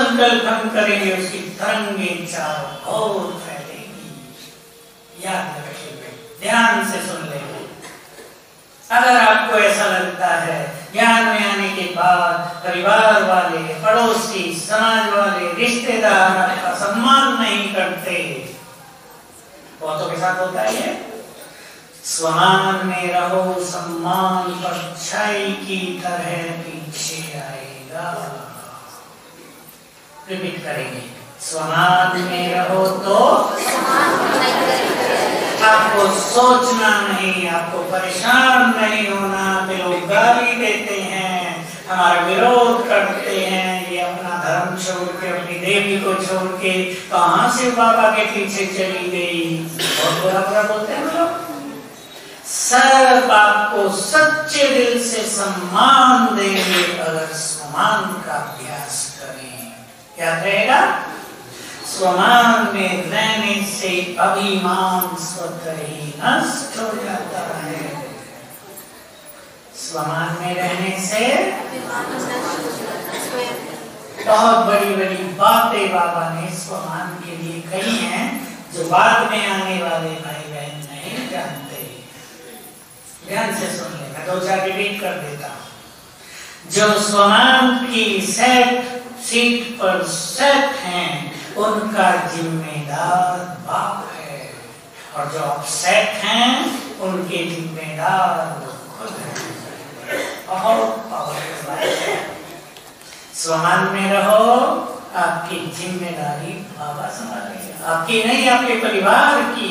संकल्प हम करेंगे, उसकी तरंगे चारों ओर फैलेगी। याद रखिए, ध्यान से सुन लेंगे अगर आपको ऐसा लगता है ज्ञान में आने के बाद परिवार वाले, पड़ोसी, समाज वाले, रिश्तेदार आपका सम्मान नहीं करते, बहुतों के साथ होता है ये स्वमान में रहो, सम्मान परछाई की तरह पीछे आएगा। रिपीट करेंगे। स्वमान में रहो तो आपको सोचना नहीं, आपको परेशान नहीं होना। वे लोग गाली देते हैं, हमारा विरोध करते हैं। ये अपना धर्म छोड़ के, अपनी देवी को छोड़ के कहा से बाबा के पीछे चली गई? बहुत बुरा बुरा बोलते हैं लोग। सब आपको सच्चे दिल से सम्मान देंगे, अगर सम्मान का अभ्यास करें। क्या रहेगा? स्वमान में रहने से अभिमान स्वतः ही नष्ट हो जाता है। स्वमान में रहने से बहुत बड़ी बड़ी बातें बाबा ने स्वमान के लिए कही हैं, जो बाद में आने वाले भाई बहन नहीं जानते। ध्यान से सुन लेना दो चार रिपीट कर देता हूँ। जो स्वमान की सेट सीट पर सेट हैं, उनका जिम्मेदार बाप है। और जो अपसेट हैं, उनके जिम्मेदार खुद हैं। बहुत पावरफुल है। स्वमान में रहो, आपकी ज़िम्मेदारी बाबा संभालेगा आपकी नहीं, आपके परिवार की।